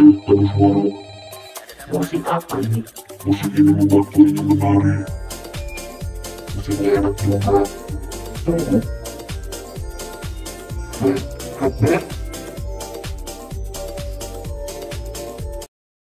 Eh, terus baru. Musik apa ini? Musik ini membuat kuliah menarik. Musiknya enak juga. Tunggu. Eh, Robert,